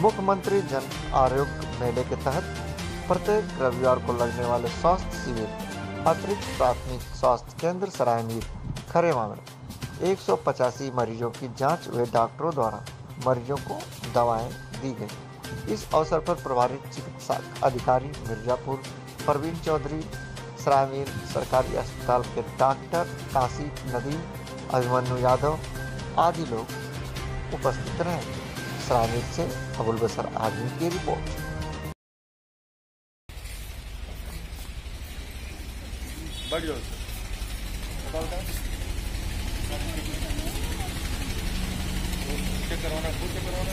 मुख्यमंत्री जन आरोग्य मेले के तहत प्रत्येक रविवार को लगने वाले स्वास्थ्य शिविर, अतिरिक्त प्राथमिक स्वास्थ्य केंद्र सरायनीर खरेमा में। एक सौ पचासी मरीजों की जाँच हुए डॉक्टरों द्वारा मरीजों को दवाएँ दी गई। इस अवसर पर प्रभारी चिकित्सा अधिकारी मिर्जापुर, परवीन चौधरी, सरायमीर सरकारी अस्पताल के डॉक्टर काशी नदीम, अभिमन्यु यादव आदि लोग उपस्थित रहे। से अबुल बसर आज़म की रिपोर्ट बढ़ जाओ चेक करवाना चेक करवाना।